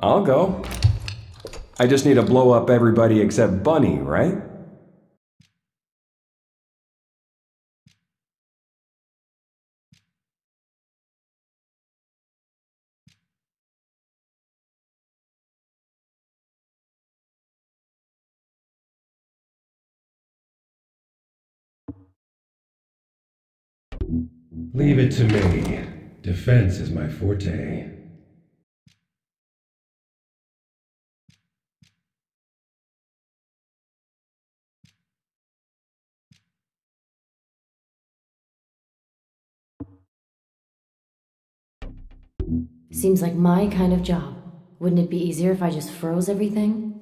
I'll go. I just need to blow up everybody except Bunny, right? Leave it to me. Defense is my forte. Seems like my kind of job. Wouldn't it be easier if I just froze everything?